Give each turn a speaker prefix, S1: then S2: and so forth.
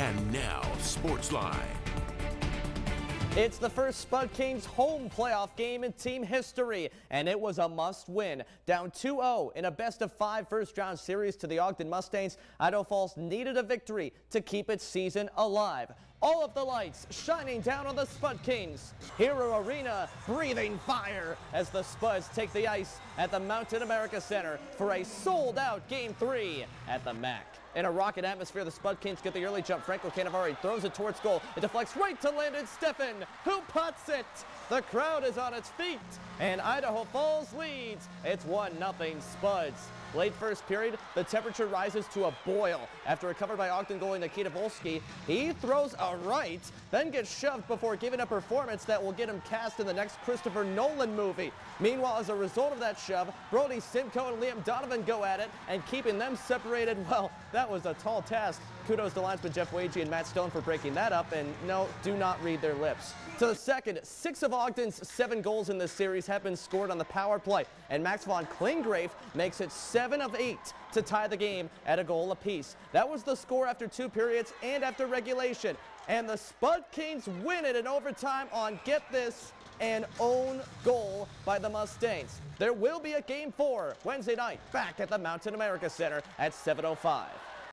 S1: And now, Sportsline.
S2: It's the first Spud Kings home playoff game in team history, and it was a must win. Down 2-0 in a best of five first round series to the Ogden Mustangs, Idaho Falls needed a victory to keep its season alive. All of the lights shining down on the Spud Kings. Hero Arena breathing fire as the Spuds take the ice at the Mountain America Center for a sold out game three at the MAC. In a rocket atmosphere, the Spud Kings get the early jump. Franco Canavari throws it towards goal. It deflects right to Landon Steffen, who puts it. The crowd is on its feet, and Idaho Falls leads. It's 1-0 Spuds. Late first period, the temperature rises to a boil. After recovered by Ogden goalie Nikita Volsky, he throws a right, then gets shoved before giving a performance that will get him cast in the next Christopher Nolan movie. Meanwhile, as a result of that shove, Brody Simcoe and Liam Donovan go at it, and keeping them separated, well, that was a tall task. Kudos to linesman Jeff Wagey and Matt Stone for breaking that up, and no, do not read their lips. To the second, six of Ogden's seven goals in this series have been scored on the power play, and Max von Klinggrave makes it seven of eight to tie the game at a goal apiece. That was the score after two periods and after regulation. And the Spud Kings win it in overtime on, get this, an own goal by the Mustangs. There will be a game four Wednesday night back at the Mountain America Center at 7.05.